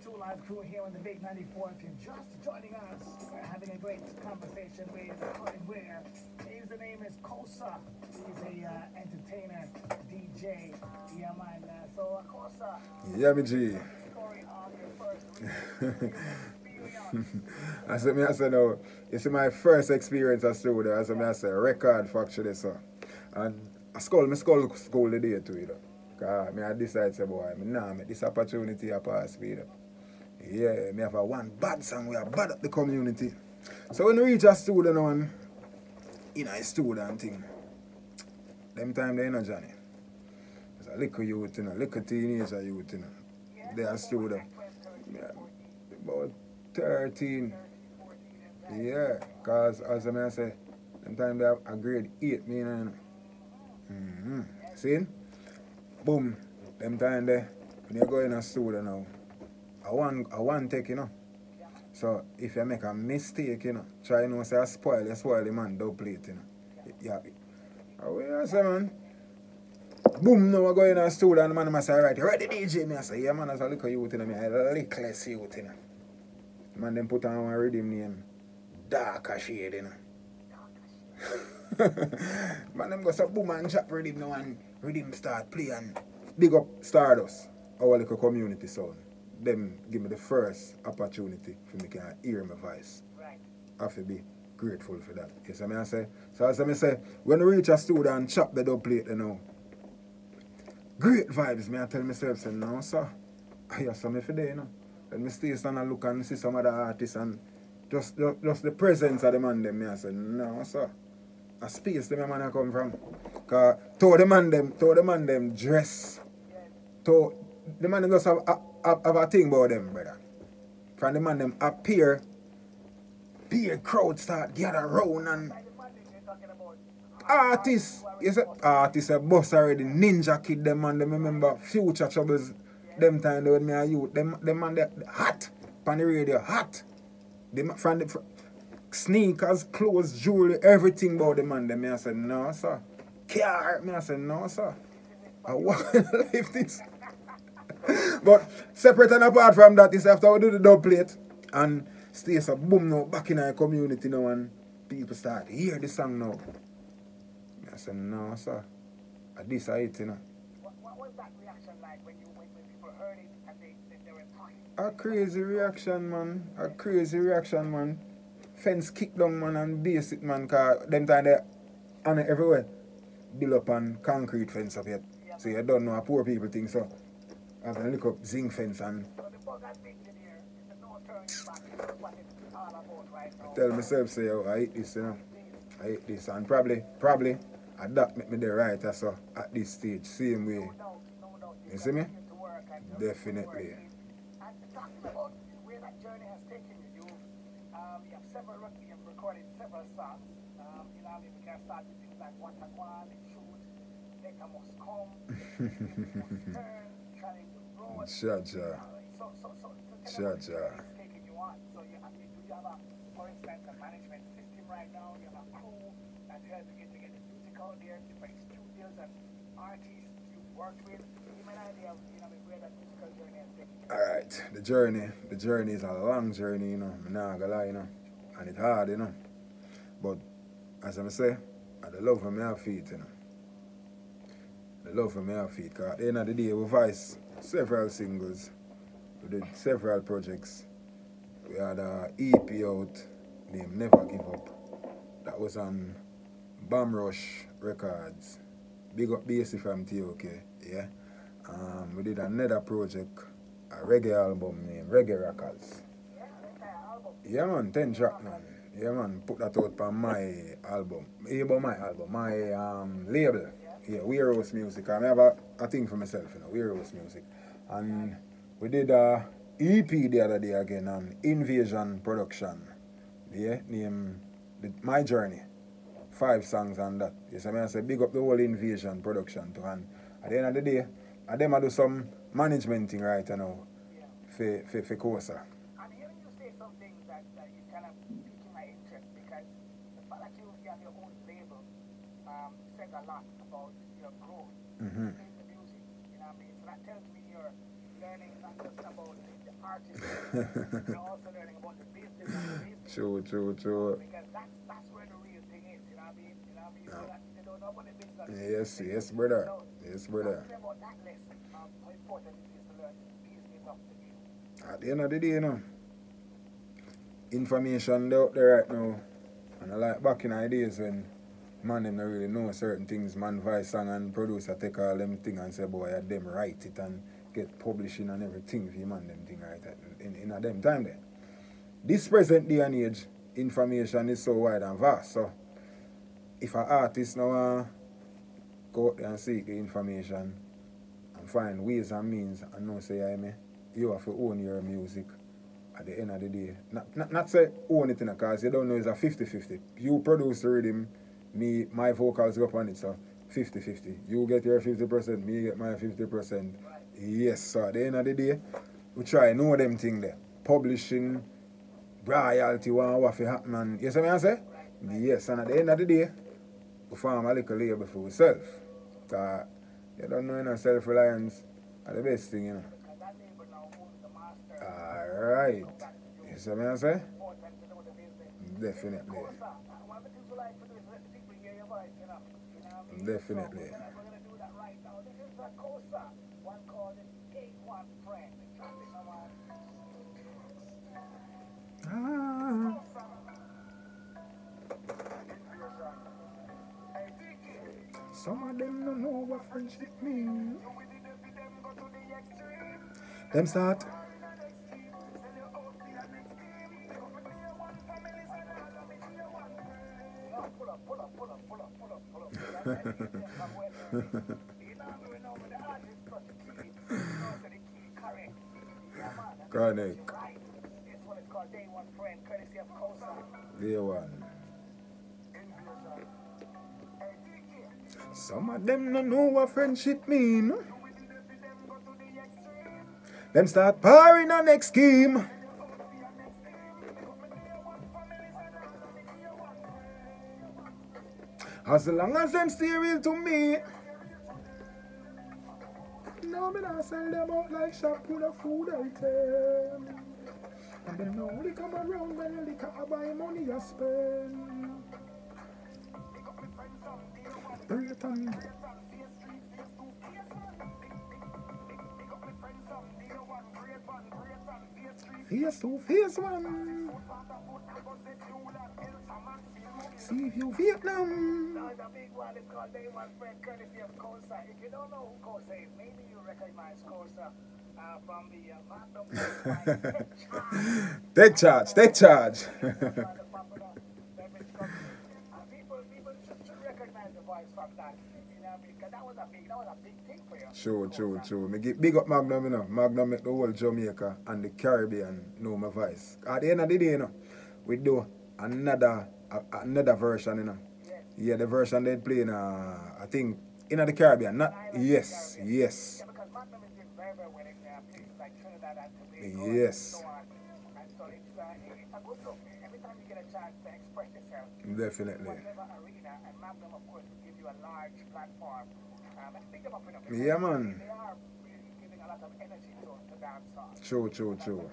Two Live crew here on the Big 94. If you're just joining us, we're having a great conversation with Colin Ware. His name is Kosa. He's a uh, entertainer, DJ. Yeah, man. Uh, so, uh, Kosa. Yeah, me G. Story on I said, me I said, no, it's my first experience as studio. I said, me I said, record factory, so. And I school, me school school the day too, you know. Cause me I decide, say, boy, me nah, me this opportunity I pass me, you know. Yeah, me have a one bad song, we are bad at the community. So when we reach a studio now, and, you know, a student thing, them time they, know, Johnny. There's a little youth, you know, little teenager youth, you know. They are student. Yeah, about 13. Yeah, because as I say, them time they have a grade 8, me, you know. Mm-hmm. See? Boom. Them time they, when you go in a studio now, I want, I want take, you know. So if you make a mistake, you know, try know say I spoil, you spoil the man double plate, you know. Yeah. How you say man? Boom, now I go in a studio and the man must say, right, you ready DJ? Me I say, yeah man, that's a little youth in me, a little less youth in Man then put on one rhythm name, Darker Shade, you know. man them go say boom and chop rhythm now and rhythm start play and big up Stardust, our little community sound. Them give me the first opportunity for me can hear my voice. Right. I have to be grateful for that. You see me I say? So as I say, when we reach a studio and chop the dub plate, you know, great vibes, me I tell myself, say, no sir, I have some for there, you know. Let me stay stand and look and see some other artists and just, just, just the presence of the man them, me I say, no sir. A space the man I come from. Cause to the man them, to the man them dress. To the man them just have, have, have a thing about them, brother. From the man them appear, big crowd start gather round and that artists, you say artists a boss already, ninja kid them man, them remember future troubles, them time when me a youth, them, them man they hot, on the radio, hot. Them from the, sneakers, clothes, jewelry, everything about the man, them me I said, no sir. Car, me I said, no sir. I want to live this. but separate and apart from that, is after we do the dub plate and stay so boom now back in our community now and people start hear the song now. I said, no, sir. Uh, This I it, you know. What, what was that reaction like when you when, when people heard it and they, they, they were talking? A crazy reaction, man. A crazy reaction, man. Fence kick down, man, and base it, man, cause them time they on it everywhere. Build up on concrete fence up yet. So you don't know how poor people think so. I can look up zinc fence and right tell myself, say, oh, I hate this, you know. I hate this. And probably, probably, that make me the writer, so at this stage, same way. You see me? to Definitely. keep working. And talking about where that journey has taken you, you, um, you have several, rec- you have recorded several songs. Um, you know, I mean, we can start with things like What a One, Shoot, Later Must Come, Must Turn, Trying the Road. Sure, sure. So, so, so, so tell Sure, us sure. where it's taking you on. So you have, do you have a, for instance. Alright, the journey, the journey is a long journey, you know. I'm not gonna lie, you know. And it's hard, you know. But as I say, I the love for have feet, you know. The love for have feet. Cause at the end of the day, we voice several singles. We did several projects. We had a EP out named Never Give Up. That was on Bam Rush Records. Big up Bay-C from TOK, yeah. Um, we did another project, a reggae album named Reggae Records. Yeah, man, 10 track man. Yeah man, put that out on my album. But my album, my um, label. Yeah, Warehouse Music. I have a, a thing for myself, you know, Warehouse Music. And we did a EP the other day again on Invasion Production. Yeah, name the, My Journey. Five songs on that. Yes, I mean I say big up the whole Invasion production too. And at the end of the day, I them I do some management thing right you know Yeah. for for, for. I'm hearing you say that, that kind of piquing my interest because the fact that you, have your own um, says a lot about your growth Mhm. in the music. You know what I mean? So that tells me you're learning not just about the artist, you're also learning about the business and the business. True, true, true. Because that's that's where the real thing is, you know what I mean? You know what I mean? So that they don't know about the business. Yes, yes, brother. Yes, brother. Me about that lesson, um, how important it is to learn the business of the music. At the end of the day, you know, information out there right now. And I like back in the days when man them not really know certain things, man vice song and producer take all them thing and say, boy, yeah, them write it and get publishing and everything for man them thing right at- in, in a them time there. This present day and age, information is so wide and vast. So if an artist now uh, go out there and seek information and find ways and means and know say I me, you have to own your music at the end of the day. Not, not, not say own it in a cause you don't know it's a 50-50. You produce the rhythm, me my vocals go up on it, so 50-50. You get your 50%, me get my 50%. Yes, so at the end of the day, we try know them thing there. Publishing, royalty, one what happen and you see I say? Yes, and at the end of the day, we form a little label for ourselves. Cause you don't know know, self-reliance are the best thing, you know. Alright. You see me I say? Definitely. Definitely. Ah. Some of them don't know what friendship means. Them start. Invasion. Hey, DK. Some of them don't know what friendship mean. Them the start parring on next scheme. As long as them stay real to me. No, me not sell them out like shop with a food item. And them only come around when liquor I buy money I spend. Great and face to face one. See if you Vietnam. Now, the big one called Day One Friend, courtesy of Kosa. If you don't know who Kosa is, maybe you recognize Kosa uh, from the uh, Magnum. Charge, take charge. People, people should, should recognize the voice from that. You know what I mean? 'Cause that was a big, that was a big thing for you. True, true, true. Me give big up Magnum, you know. Magnum make the whole Jamaica and the Caribbean know my voice. At the end of the day, you know, we do another a, another version, you know. Yeah, the version they play in, uh, I think, in the Caribbean. Not yes, yes. Yes. Definitely. Yeah, man. True, true, true.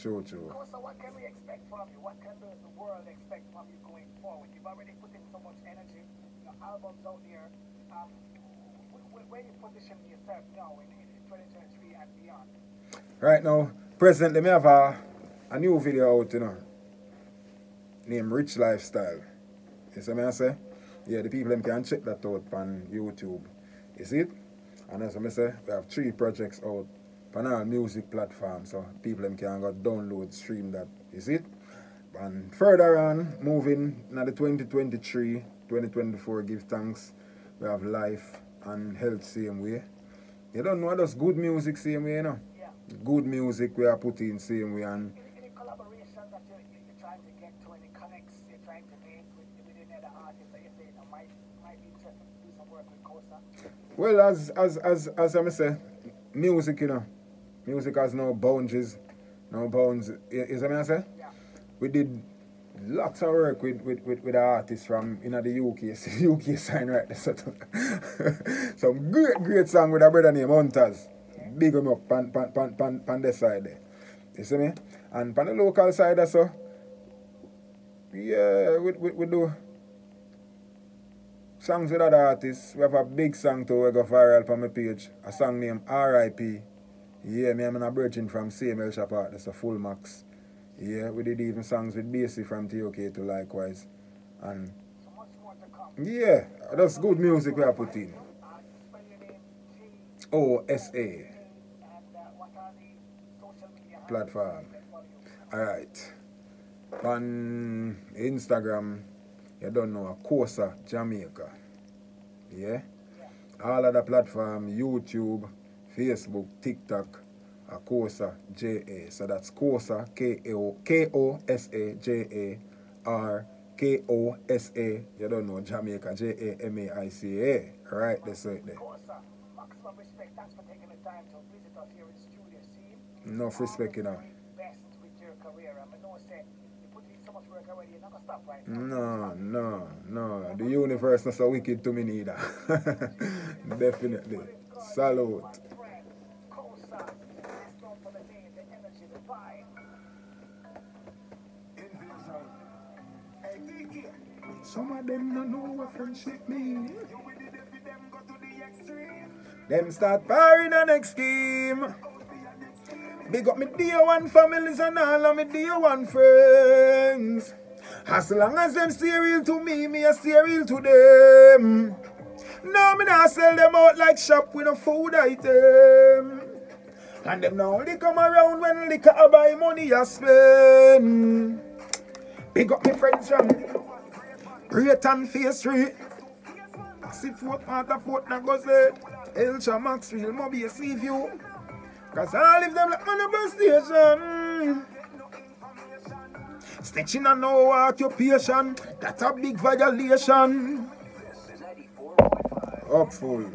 True, true. So what can we expect from you? What can the, the world expect from you going forward? You've already put in so much energy, your albums out there. Um, wh- wh- where you position yourself now in, in 2023 and beyond? Right now, presently, me have a, a new video out, you know, named Rich Lifestyle. You see me I say? Yeah, the people them can check that out on YouTube. You see it? And as I say, we have three projects out on all music platforms, so people them can go download, stream that is it? And further on, moving now the 2023, 2024, give thanks. We have life and health same way. You don't know, that's good music same way, you know Yeah. good music we are putting same way and Any, any collaboration that you're, trying to get to, any connects you're trying to make with, with any other artists that you say that might, might be interested to do some work with Kosa? well as as as as I say music you know music has no boundaries no bounds you, you see me I say Yeah. we did lots of work with with, with, with artists from you know the UK UK sign right there so some great great song with a brother named Hunters big 'em up pan, pan, pan, pan, pan the side there. You see me? And pan the local side also, yeah, we, we, we do songs with other artists. We have a big song to we go viral on my page. A song named R.I.P. Yeah, me I'm in a virgin from CML Shop. That's a full max. Yeah, we did even songs with Bay-C from TOK to likewise. And yeah, that's good music we are putting. Spell your name, G, O S A and what are the social media handles platform. Alright. On Instagram, you don't know, Kosa Jamaica. Yeah? All of the platform, YouTube, Facebook, TikTok, Kosa JA. So that's Kosa K O K O S A J A R K O S A. You don't know Jamaica J A M A I C A. Right, that's it there. Uh, maximum respect. You know. No No, no, no. The universe not so wicked to me neither. Definitely. Salute. Some of them don't know what friendship mean. Them start firing the next scheme. Big up me dear one families and all of me dear one friends. As long as them stay real to me, me a stay real to them. No, me not sell them out like shop with a food item. And them now only come around when liquor a buy money a spend. Big up me friends from Great and Face Street. Sit foot, part of foot, now go say. Elcha Maxfield, Moby, see view. Cause all of them like on the bus station. Stitching and no occupation. That's a big violation. Up full.